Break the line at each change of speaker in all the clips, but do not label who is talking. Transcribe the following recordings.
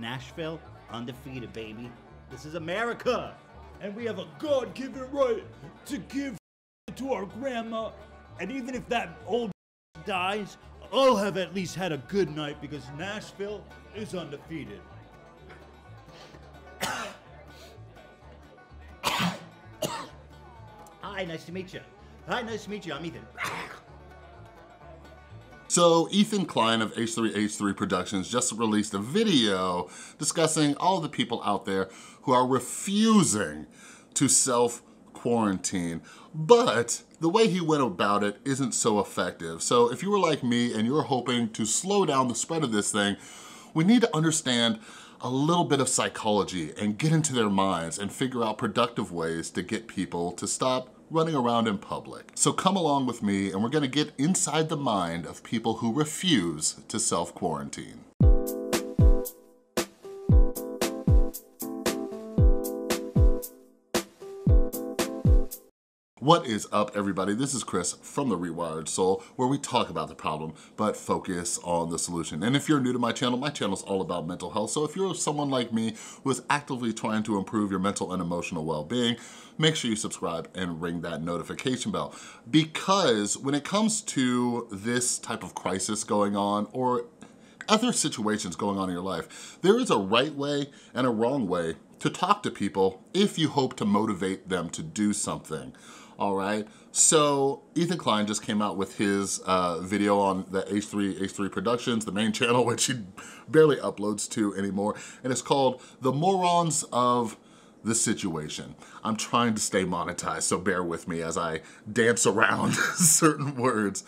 Nashville, undefeated, baby. This is America.
And we have a God-given right to give to our grandma. And even if that old dies, I'll have at least had a good night because Nashville is undefeated.
Hi, nice to meet you. Hi, nice to meet you. I'm Ethan.
So Ethan Klein of H3H3 Productions just released a video discussing all the people out there who are refusing to self-quarantine. But the way he went about it isn't so effective. So if you were like me and you're hoping to slow down the spread of this thing, we need to understand a little bit of psychology and get into their minds and figure out productive ways to get people to stop running around in public. So come along with me and we're gonna get inside the mind of people who refuse to self-quarantine. What is up everybody? This is Chris from The Rewired Soul where we talk about the problem but focus on the solution. And if you're new to my channel, my channel is all about mental health. So if you're someone like me who is actively trying to improve your mental and emotional well-being, make sure you subscribe and ring that notification bell. Because when it comes to this type of crisis going on or other situations going on in your life, there is a right way and a wrong way to talk to people if you hope to motivate them to do something all right? So Ethan Klein just came out with his uh, video on the H3, H3 Productions, the main channel, which he barely uploads to anymore, and it's called The Morons of the Situation. I'm trying to stay monetized, so bear with me as I dance around certain words,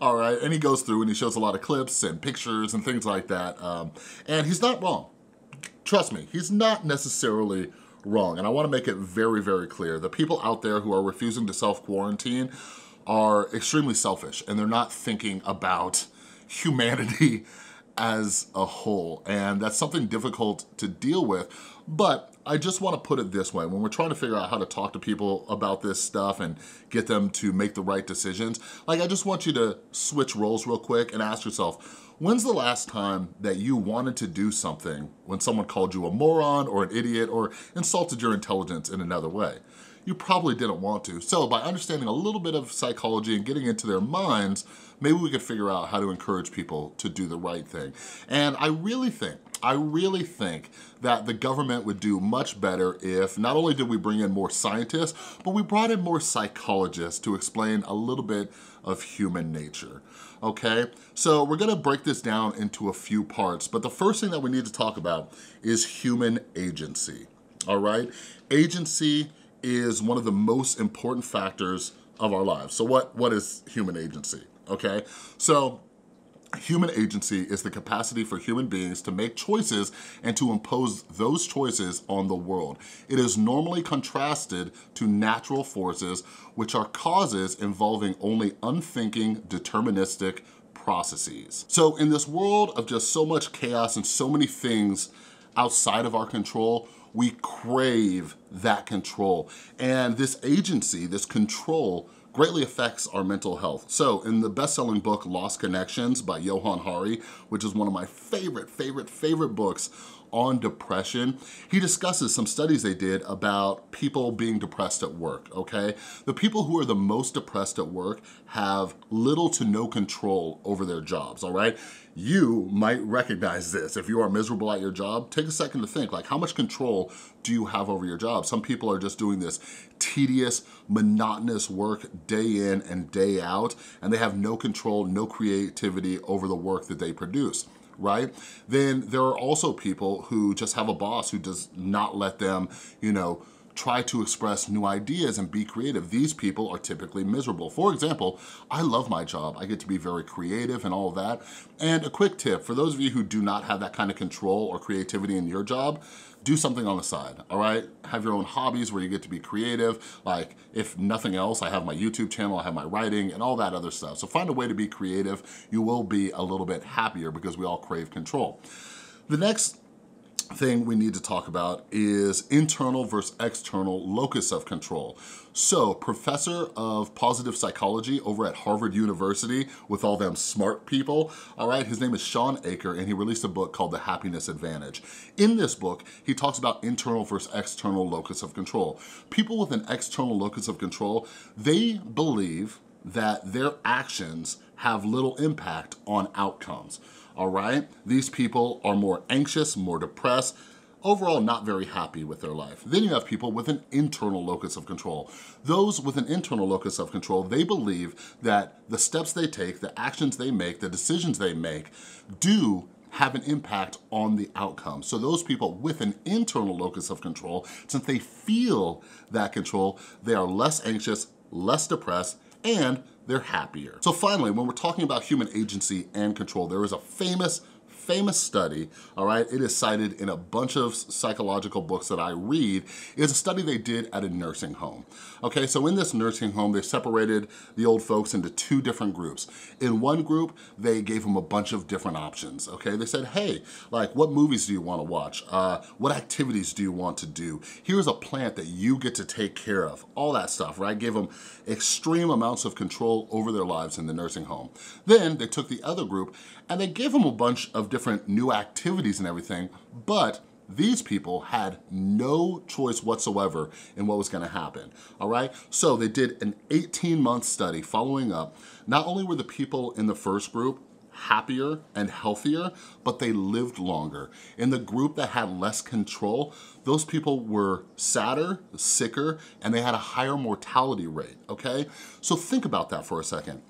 all right? And he goes through and he shows a lot of clips and pictures and things like that, um, and he's not wrong. Trust me, he's not necessarily wrong. And I wanna make it very, very clear. The people out there who are refusing to self-quarantine are extremely selfish and they're not thinking about humanity as a whole. And that's something difficult to deal with. But I just wanna put it this way. When we're trying to figure out how to talk to people about this stuff and get them to make the right decisions, like I just want you to switch roles real quick and ask yourself, When's the last time that you wanted to do something when someone called you a moron or an idiot or insulted your intelligence in another way? You probably didn't want to. So by understanding a little bit of psychology and getting into their minds, maybe we could figure out how to encourage people to do the right thing. And I really think, I really think that the government would do much better if not only did we bring in more scientists, but we brought in more psychologists to explain a little bit of human nature, okay? So we're gonna break this down into a few parts, but the first thing that we need to talk about is human agency, all right? Agency is one of the most important factors of our lives. So what, what is human agency, okay? So Human agency is the capacity for human beings to make choices and to impose those choices on the world. It is normally contrasted to natural forces, which are causes involving only unthinking, deterministic processes. So in this world of just so much chaos and so many things outside of our control, we crave that control. And this agency, this control, greatly affects our mental health. So in the best-selling book, Lost Connections by Johann Hari, which is one of my favorite, favorite, favorite books on depression, he discusses some studies they did about people being depressed at work, okay? The people who are the most depressed at work have little to no control over their jobs, all right? You might recognize this. If you are miserable at your job, take a second to think, like how much control do you have over your job? Some people are just doing this tedious, monotonous work day in and day out, and they have no control, no creativity over the work that they produce right? Then there are also people who just have a boss who does not let them, you know, try to express new ideas and be creative. These people are typically miserable. For example, I love my job. I get to be very creative and all that. And a quick tip, for those of you who do not have that kind of control or creativity in your job, do something on the side, all right? Have your own hobbies where you get to be creative. Like, if nothing else, I have my YouTube channel, I have my writing, and all that other stuff. So find a way to be creative. You will be a little bit happier because we all crave control. The next thing we need to talk about is internal versus external locus of control. So, professor of positive psychology over at Harvard University with all them smart people, all right, his name is Shawn Achor and he released a book called The Happiness Advantage. In this book, he talks about internal versus external locus of control. People with an external locus of control, they believe that their actions have little impact on outcomes all right? These people are more anxious, more depressed, overall not very happy with their life. Then you have people with an internal locus of control. Those with an internal locus of control, they believe that the steps they take, the actions they make, the decisions they make do have an impact on the outcome. So those people with an internal locus of control, since they feel that control, they are less anxious, less depressed, and they're happier. So finally, when we're talking about human agency and control, there is a famous famous study, all right, it is cited in a bunch of psychological books that I read, is a study they did at a nursing home. Okay, so in this nursing home, they separated the old folks into two different groups. In one group, they gave them a bunch of different options, okay? They said, hey, like what movies do you wanna watch? Uh, what activities do you want to do? Here's a plant that you get to take care of, all that stuff, right? Gave them extreme amounts of control over their lives in the nursing home. Then they took the other group and they gave them a bunch of different new activities and everything, but these people had no choice whatsoever in what was gonna happen, all right? So they did an 18 month study following up. Not only were the people in the first group happier and healthier, but they lived longer. In the group that had less control, those people were sadder, sicker, and they had a higher mortality rate, okay? So think about that for a second.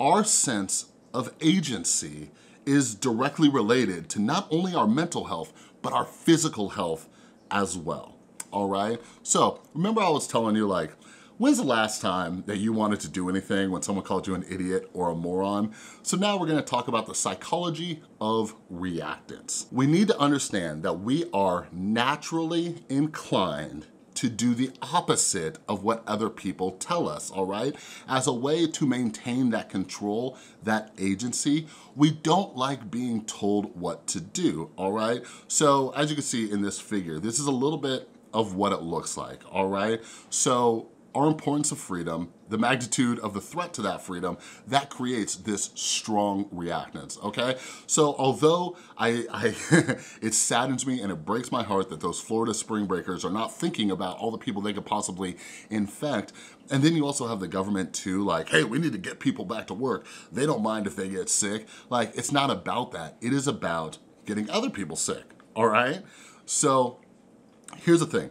Our sense of agency is directly related to not only our mental health, but our physical health as well, all right? So remember I was telling you like, when's the last time that you wanted to do anything when someone called you an idiot or a moron? So now we're gonna talk about the psychology of reactance. We need to understand that we are naturally inclined to do the opposite of what other people tell us, all right? As a way to maintain that control, that agency, we don't like being told what to do, all right? So as you can see in this figure, this is a little bit of what it looks like, all right? So our importance of freedom, the magnitude of the threat to that freedom, that creates this strong reactance, okay? So although I, I it saddens me and it breaks my heart that those Florida spring breakers are not thinking about all the people they could possibly infect, and then you also have the government too, like, hey, we need to get people back to work. They don't mind if they get sick. Like, it's not about that. It is about getting other people sick, all right? So here's the thing.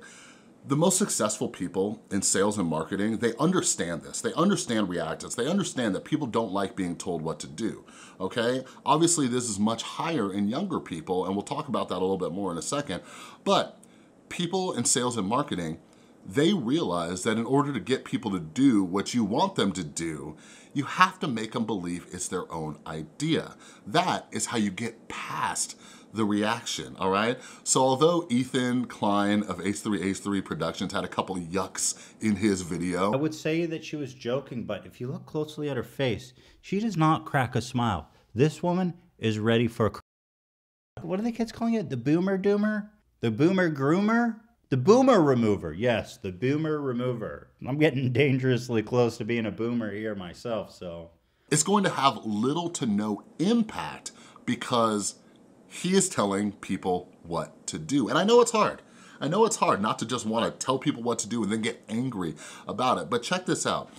The most successful people in sales and marketing, they understand this. They understand reactance. They understand that people don't like being told what to do, okay? Obviously, this is much higher in younger people, and we'll talk about that a little bit more in a second, but people in sales and marketing, they realize that in order to get people to do what you want them to do, you have to make them believe it's their own idea. That is how you get past the reaction, all right? So although Ethan Klein of H3H3 Productions had a couple yucks in his video.
I would say that she was joking, but if you look closely at her face, she does not crack a smile. This woman is ready for what are the kids calling it? The boomer doomer? The boomer groomer? The boomer remover, yes, the boomer remover. I'm getting dangerously close to being a boomer here myself, so.
It's going to have little to no impact because he is telling people what to do. And I know it's hard. I know it's hard not to just want to tell people what to do and then get angry about it. But check this out.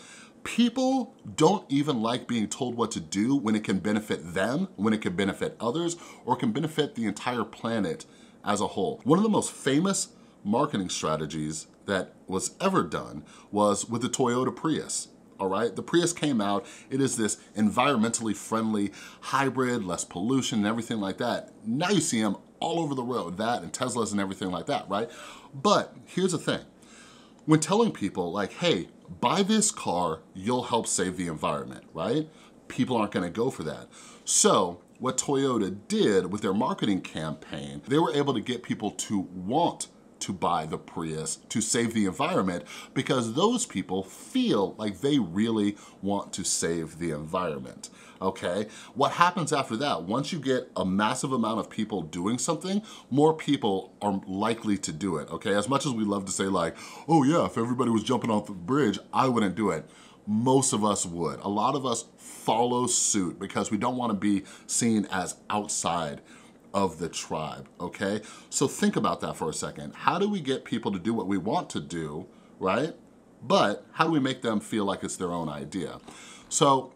People don't even like being told what to do when it can benefit them, when it can benefit others, or can benefit the entire planet as a whole. One of the most famous marketing strategies that was ever done was with the Toyota Prius all right? The Prius came out, it is this environmentally friendly hybrid, less pollution and everything like that. Now you see them all over the road, that and Teslas and everything like that, right? But here's the thing, when telling people like, hey, buy this car, you'll help save the environment, right? People aren't gonna go for that. So what Toyota did with their marketing campaign, they were able to get people to want to buy the Prius to save the environment because those people feel like they really want to save the environment okay? What happens after that, once you get a massive amount of people doing something, more people are likely to do it, okay? As much as we love to say like, oh yeah, if everybody was jumping off the bridge, I wouldn't do it. Most of us would. A lot of us follow suit because we don't wanna be seen as outside of the tribe, okay? So think about that for a second. How do we get people to do what we want to do, right? But how do we make them feel like it's their own idea? So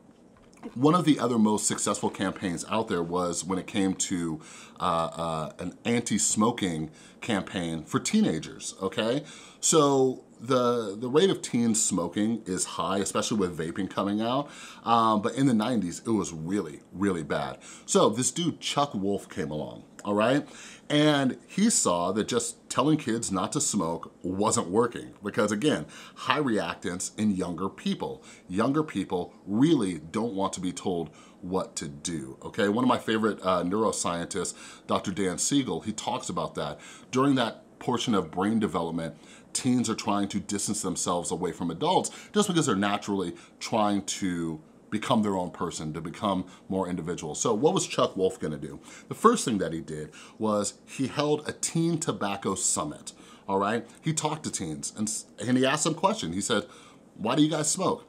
one of the other most successful campaigns out there was when it came to uh, uh, an anti-smoking campaign for teenagers, okay? So the, the rate of teens smoking is high, especially with vaping coming out. Um, but in the 90s, it was really, really bad. So this dude, Chuck Wolfe, came along, all right? And he saw that just telling kids not to smoke wasn't working because again, high reactance in younger people. Younger people really don't want to be told what to do, okay? One of my favorite uh, neuroscientists, Dr. Dan Siegel, he talks about that. During that portion of brain development, teens are trying to distance themselves away from adults just because they're naturally trying to become their own person, to become more individual. So what was Chuck Wolfe gonna do? The first thing that he did was he held a teen tobacco summit, all right? He talked to teens and, and he asked them questions. He said, why do you guys smoke?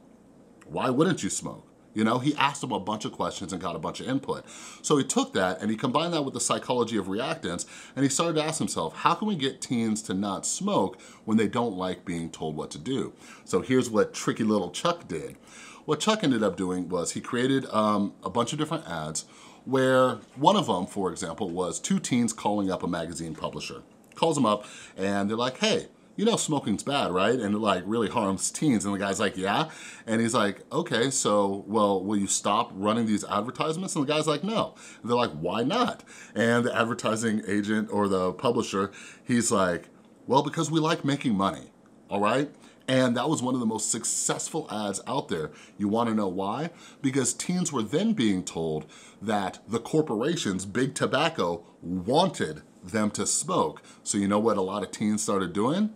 Why wouldn't you smoke? You know, he asked them a bunch of questions and got a bunch of input. So he took that and he combined that with the psychology of reactance and he started to ask himself, how can we get teens to not smoke when they don't like being told what to do? So here's what tricky little Chuck did. What Chuck ended up doing was he created um, a bunch of different ads where one of them, for example, was two teens calling up a magazine publisher. Calls them up and they're like, hey, you know smoking's bad, right? And it like really harms teens. And the guy's like, yeah. And he's like, okay, so, well, will you stop running these advertisements? And the guy's like, no. And they're like, why not? And the advertising agent or the publisher, he's like, well, because we like making money, all right? And that was one of the most successful ads out there. You wanna know why? Because teens were then being told that the corporations, big tobacco, wanted them to smoke. So you know what a lot of teens started doing?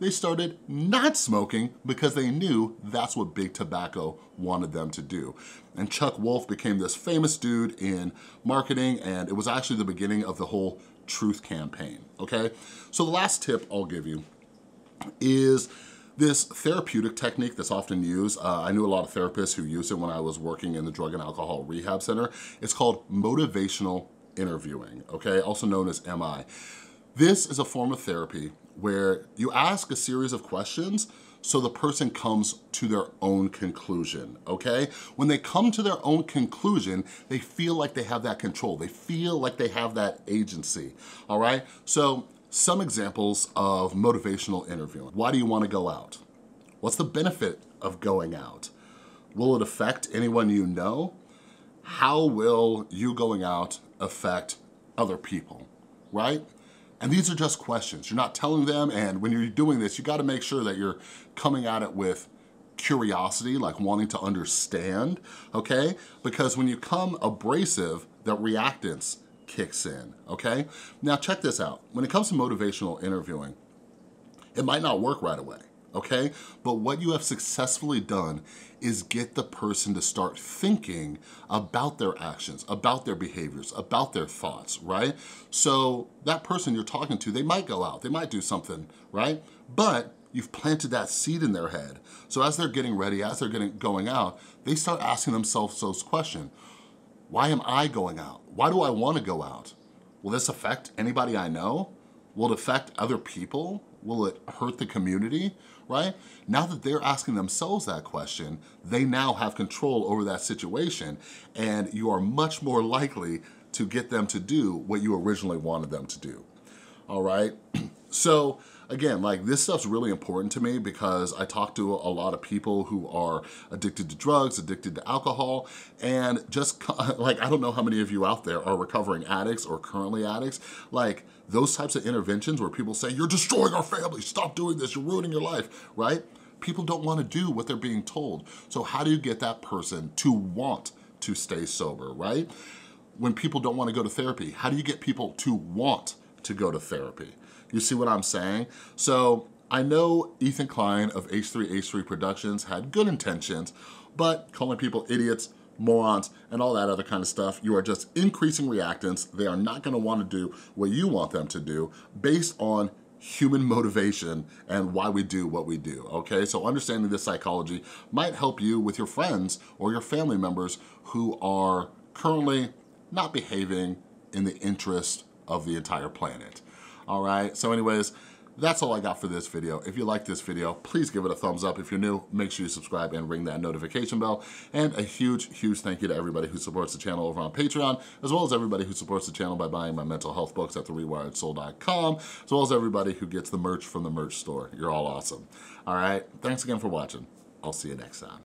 they started not smoking because they knew that's what big tobacco wanted them to do. And Chuck Wolfe became this famous dude in marketing and it was actually the beginning of the whole truth campaign, okay? So the last tip I'll give you is this therapeutic technique that's often used, uh, I knew a lot of therapists who used it when I was working in the Drug and Alcohol Rehab Center. It's called motivational interviewing, okay? Also known as MI. This is a form of therapy where you ask a series of questions so the person comes to their own conclusion, okay? When they come to their own conclusion, they feel like they have that control. They feel like they have that agency, all right? So some examples of motivational interviewing. Why do you wanna go out? What's the benefit of going out? Will it affect anyone you know? How will you going out affect other people, right? And these are just questions. You're not telling them, and when you're doing this, you gotta make sure that you're coming at it with curiosity, like wanting to understand, okay? Because when you come abrasive, that reactance kicks in, okay? Now check this out. When it comes to motivational interviewing, it might not work right away okay? But what you have successfully done is get the person to start thinking about their actions, about their behaviors, about their thoughts, right? So that person you're talking to, they might go out, they might do something, right? But you've planted that seed in their head. So as they're getting ready, as they're getting going out, they start asking themselves those questions. Why am I going out? Why do I wanna go out? Will this affect anybody I know? Will it affect other people? Will it hurt the community? right? Now that they're asking themselves that question, they now have control over that situation and you are much more likely to get them to do what you originally wanted them to do, all right? so again, like this stuff's really important to me because I talk to a lot of people who are addicted to drugs, addicted to alcohol, and just like, I don't know how many of you out there are recovering addicts or currently addicts, like those types of interventions where people say, you're destroying our family, stop doing this, you're ruining your life, right? People don't wanna do what they're being told. So how do you get that person to want to stay sober, right? When people don't wanna go to therapy, how do you get people to want to go to therapy? You see what I'm saying? So I know Ethan Klein of H3H3 Productions had good intentions, but calling people idiots, morons, and all that other kind of stuff, you are just increasing reactance. They are not gonna wanna do what you want them to do based on human motivation and why we do what we do, okay? So understanding this psychology might help you with your friends or your family members who are currently not behaving in the interest of the entire planet, all right? So anyways, that's all I got for this video. If you like this video, please give it a thumbs up. If you're new, make sure you subscribe and ring that notification bell. And a huge, huge thank you to everybody who supports the channel over on Patreon, as well as everybody who supports the channel by buying my mental health books at therewiredsoul.com, as well as everybody who gets the merch from the merch store. You're all awesome. All right, thanks again for watching. I'll see you next time.